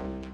you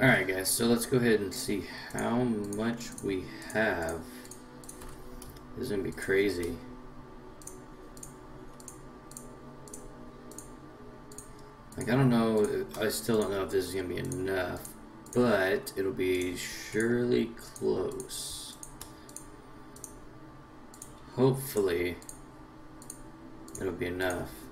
Alright guys, so let's go ahead and see how much we have. This is going to be crazy. Like, I don't know, I still don't know if this is going to be enough, but it'll be surely close. Hopefully, it'll be enough.